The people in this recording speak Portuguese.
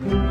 Música